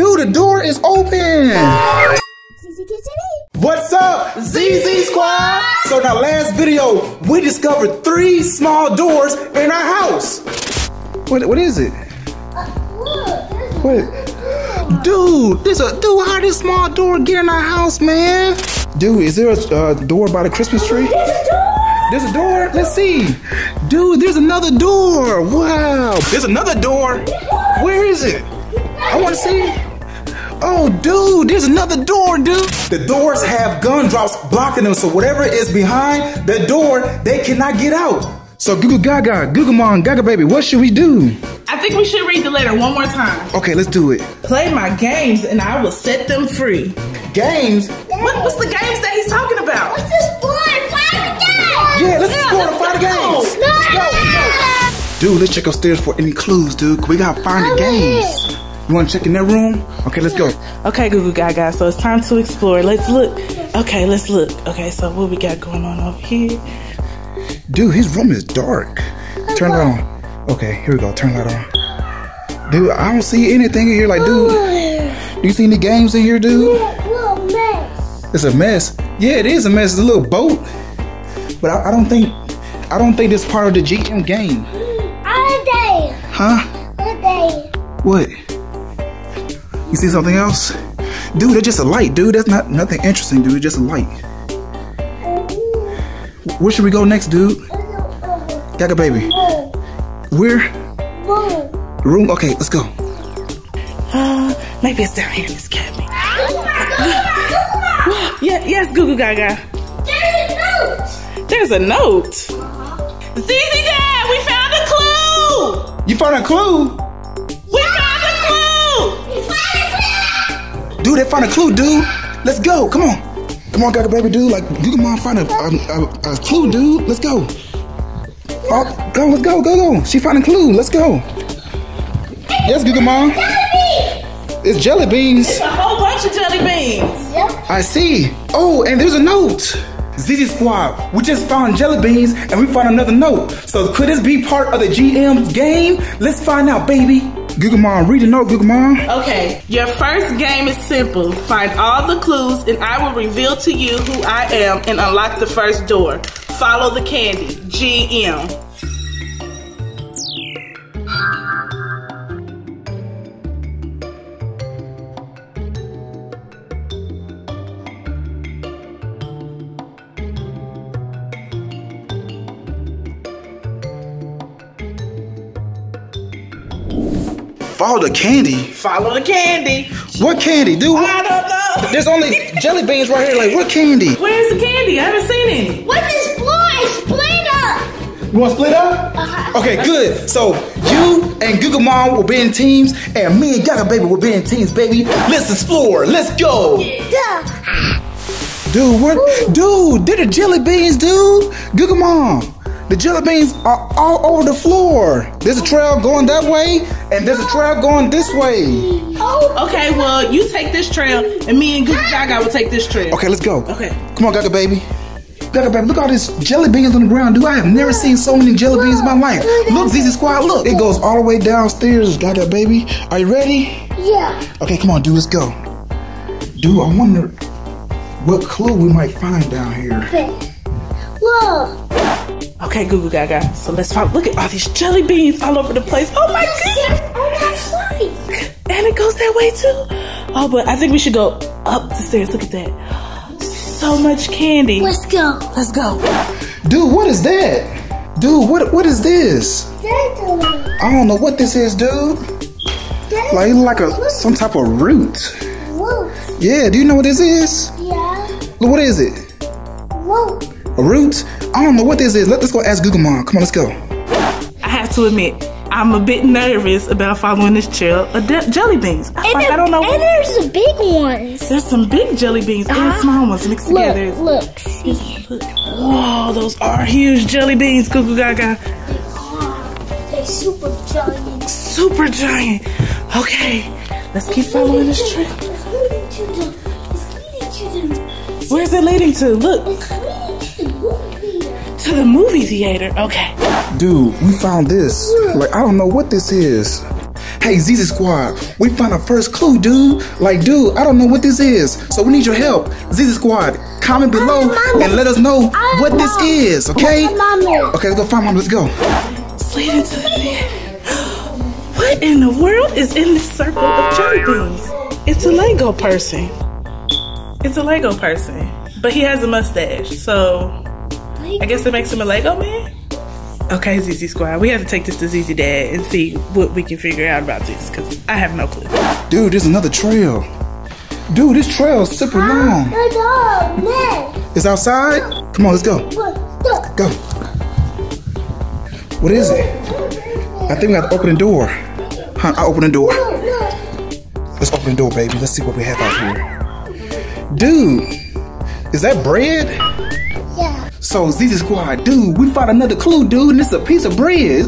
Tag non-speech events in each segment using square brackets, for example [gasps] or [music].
Dude, the door is open. What's up, ZZ Squad? So in our last video, we discovered three small doors in our house. What? What is it? What? Dude, there's a dude. How did small door get in our house, man? Dude, is there a uh, door by the Christmas tree? There's a door. There's a door. Let's see. Dude, there's another door. Wow. There's another door. Where is it? I want to see. Oh, dude, there's another door, dude. The doors have gum drops blocking them, so whatever is behind the door, they cannot get out. So Google Gaga, Google Mom, Gaga Baby, what should we do? I think we should read the letter one more time. Okay, let's do it. Play my games and I will set them free. Games? What, what's the games that he's talking about? What's this explore and find the game. Yeah, let's explore and find the games. Let's go, let's go. Dude, let's check upstairs for any clues, dude. We gotta find the games. You wanna check in that room? Okay, let's go. Okay, Google Gaga, so it's time to explore. Let's look. Okay, let's look. Okay, so what we got going on over here? Dude, his room is dark. Oh, Turn it on. Okay, here we go. Turn that on. Dude, I don't see anything in here. Like, dude, oh. do you see any games in here, dude? It's a mess. Yeah, it is a mess. It's a little boat. But I, I don't think, I don't think this part of the GM game. All day. Huh? All day. What? You see something else? Dude, that's just a light, dude. That's not nothing interesting, dude. It's Just a light. Where should we go next, dude? Gaga baby. Where? Room? Okay, let's go. Uh, maybe it's down here in this cabinet. Yeah, yes, Google Gaga. There's a note. ZZ Dad, we found a clue. You found a clue? Dude, they found a clue, dude. Let's go. Come on. Come on, Gaga baby, dude. Like, you can mom find a, a, a, a clue, dude. Let's go. Oh, go, let's go, go, go. She found a clue. Let's go. Yes, Google Mom. It's jelly beans. It's A whole bunch of jelly beans. Yep. I see. Oh, and there's a note. ZZ Squad, we just found jelly beans and we found another note. So could this be part of the GM's game? Let's find out, baby. Google Mom, read the note, Google Mom. Okay, your first game is simple. Find all the clues and I will reveal to you who I am and unlock the first door. Follow the candy. GM. Follow the candy. Follow the candy. What candy, dude? I don't know. There's only jelly beans right here. Like, what candy? Where's the candy? I haven't seen any. What's explore? Split up. You want to split up? Uh-huh. Okay, good. So you and Google Mom will be in teams, and me and Gaga Baby will be in teams, baby. Let's explore. Let's go. Duh. Dude, what? Dude, they're the jelly beans, dude. Google Mom. The jelly beans are all over the floor. There's a trail going that way, and there's a trail going this way. Oh. Okay, well, you take this trail and me and Google Gaga will take this trail. Okay, let's go. Okay. Come on, Gaga Baby. Gaga Baby, look at all these jelly beans on the ground, dude. I have never seen so many jelly beans in my life. Look, ZZ Squad, look. It goes all the way downstairs, Gaga Baby. Are you ready? Yeah. Okay, come on, dude, let's go. Dude, I wonder what clue we might find down here. Okay. Look. Okay, Google Gaga. So let's find. Look at all these jelly beans all over the place. Oh my goodness. Oh my side. And it goes that way too. Oh, but I think we should go up the stairs. Look at that. So much candy. Let's go. Let's go. Dude, what is that? Dude, what what is this? I don't know what this is, dude. Like like a some type of root. Look. Yeah, do you know what this is? Yeah. What is it? Look. A root? I don't know what this is. Let, let's go ask Google Mom. Come on, let's go. I have to admit, I'm a bit nervous about following this trail of de- jelly beans. like, I don't know. And there's the big ones. There's some big jelly beans and Uh-huh. small ones mixed Look, together. look, see. Whoa, those are huge jelly beans, Google Gaga. They're super giant. Super giant. Okay, let's keep following this trail. It's leading to the. It's leading to the. Where's it leading to? Look, to the movie theater. Okay. Dude, we found this. Like, I don't know what this is. Hey, ZZ Squad, we found our first clue, dude. Like, dude, I don't know what this is, so we need your help. ZZ Squad, comment below and let us know I what this is, okay? Okay, let's go find mom. Let's go. Slid into the bed. What in the world is in this circle of jelly beans? It's a Lego person. It's a Lego person. But he has a mustache, so I guess that makes him a Lego man? Okay, ZZ Squad, we have to take this to ZZ Dad and see what we can figure out about this, because I have no clue. Dude, there's another trail. Dude, this trail is super ah, long. The dog, man. It's outside? Come on, let's go. Look, look. Go. What is it? I think we have to open the door. Huh, I open the door. Look, look. Let's open the door, baby. Let's see what we have out here. Dude, is that bread? Yeah. So, ZZ Squad, dude, we found another clue, dude, and it's a piece of bread.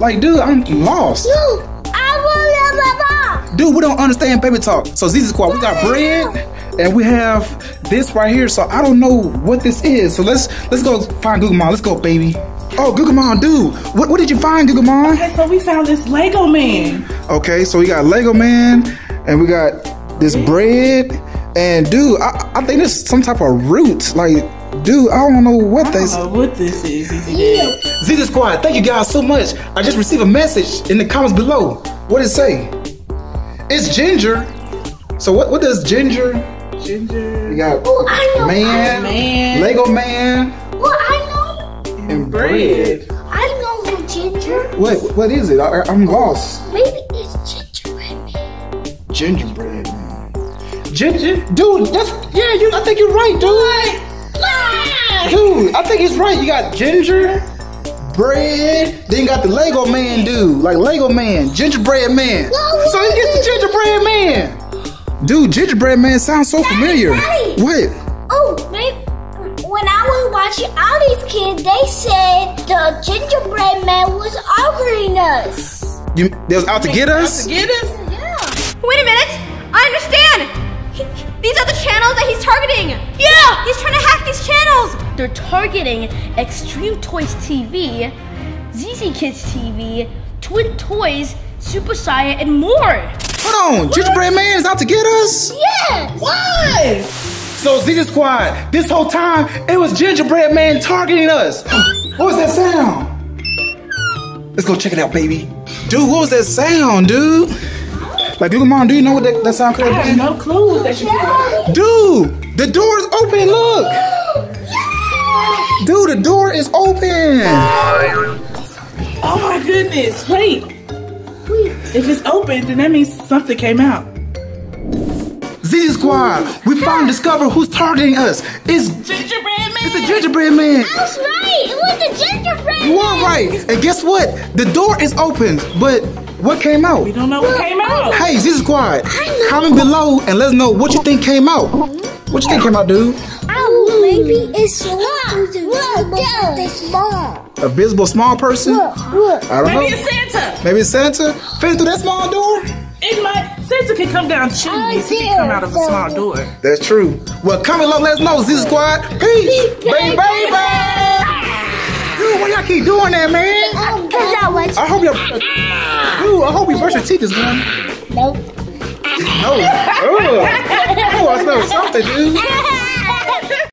Like, dude, I'm lost. Look, I will Dude, we don't understand baby talk. So, ZZ Squad, we got bread, and we have this right here. So, I don't know what this is. So, let's let's go find Google Mom. Let's go, baby. Oh, Google Mom, dude, what, what did you find, Google Mom? Okay, so we found this Lego man. Okay, so we got Lego Man, and we got this bread, and dude, I, I think this is some type of root. Like, dude, I don't know what this. don't know what this is, ZZ Dad. ZZ Squad, thank you guys so much. I just received a message in the comments below. What did it say? It's Ginger. So what? What does Ginger? Ginger. We got Oh, I know. Man, Man. Lego Man, Well, I know. and bread. I know who Ginger. What? What is it? I, I'm lost. Maybe it's gingerbread man. Gingerbread Man. Ginger, dude. That's yeah. You. I think you're right, dude. Dude, I think he's right. You got ginger, bread, then you got the Lego man dude. Like Lego man, gingerbread man. No, So he gets the gingerbread man. Dude, gingerbread man sounds so familiar. Daddy. What? Oh, maybe when I was watching all these kids, they said the gingerbread man was arguing us. You they was out to get us? To get us? Yeah. Wait a minute! I understand! He- these are the channels that he's targeting! Yeah! He's trying to hack these channels! They're targeting Extreme Toys TV, ZZ Kids TV, Twin Toys, Super Saiyan, and more! Hold on, gingerbread man is out to get us? Yes. Why? So ZZ Squad, this whole time it was gingerbread man targeting us. [gasps] What was that sound? Let's go check it out, baby. Dude, what was that sound, dude? Like, Google Mom, do you know what that, that sound could I have have been? no clue what that should be. Dude, the door is open. Look. Dude, the door is open. Oh my goodness. Wait. If it's open, then that means something came out. Z Squad, we finally discovered who's targeting us. It's Gingerbread man. it's a gingerbread man. That's right. It was a gingerbread You are right. And guess what? The door is open, but what came out? We don't know what came out. Hey, Z Squad, comment below and let us know what you think came out. What you think came out, dude? Oh, maybe it's so look, they small. A visible small person? Look, look. I don't Maybe know. it's Santa. Maybe it's Santa. Fit through that small door? It might. Santa can come down chimneys. He can come out of a small door. That's true. Well, comment below, let us know, Z Squad. Peace, baby, Dude, why y'all keep doing that, man? Cause I was I hope y'all. Dude, I hope you brush your teeth this morning. nope. No. Ugh. Oh, I smell something, dude. [laughs]